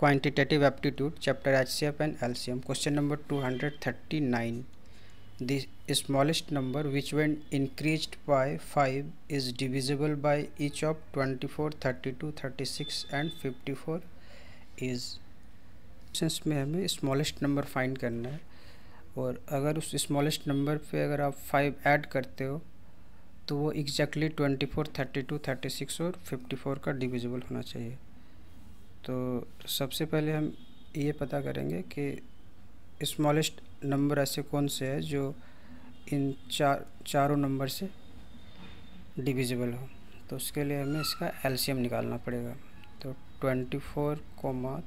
Quantitative aptitude chapter H C F and L C M question number two hundred thirty nine the smallest number which when increase by five is divisible by each of twenty four thirty two thirty six and fifty four is sense में हमें smallest number find करना है, और अगर उस smallest number पे अगर आप फाइव ऐड करते हो तो वो exactly twenty four thirty two thirty six और फिफ्टी फोर का डिविजिबल होना चाहिए। तो सबसे पहले हम ये पता करेंगे कि स्मॉलेस्ट नंबर ऐसे कौन से है जो इन चार, चारों नंबर से डिविजिबल हो। तो उसके लिए हमें इसका एलसीएम निकालना पड़ेगा। तो twenty four comma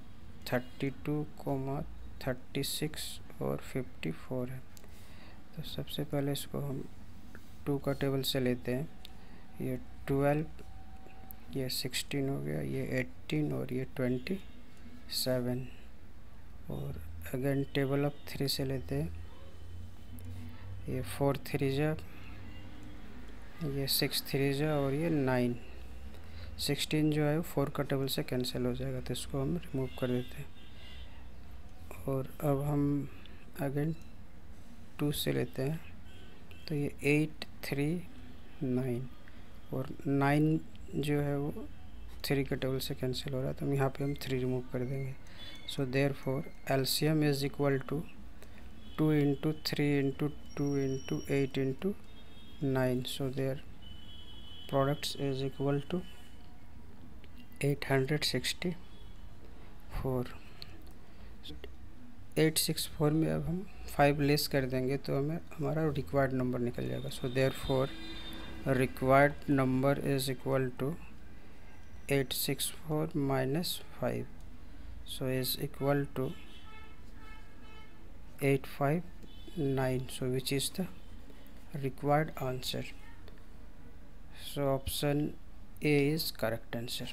thirty two comma thirty six और फिफ्टी फोर है। तो सबसे पहले इसको हम टू का टेबल से लेते हैं। ये ट्वेल्व ये सिक्सटीन हो गया, ये एट्टीन और ये ट्वेंटी सेवन और अगेन टेबल ऑफ़ थ्री से लेते हैं। ये फोर थ्री जा, ये सिक्स थ्री जा और ये नाइन सिक्सटीन जो है वो फोर का टेबल से कैंसिल हो जाएगा तो इसको हम रिमूव कर देते हैं। और अब हम अगेन टू से लेते हैं। तो ये एट थ्री नाइन और नाइन जो है वो थ्री के टेबल से कैंसिल हो रहा है तो हम यहाँ पे हम थ्री रिमूव कर देंगे। So there four एल्शियम is equal to two into three into two into eight into nine so their products is equal to eight hundred sixty four eight six four में अब हम फाइव लेस कर देंगे तो हमें, हमारा रिक्वायर्ड नंबर निकल जाएगा। So therefore required number is equal to 864 minus 5 so is equal to 859 so which is the required answer? So option A is correct answer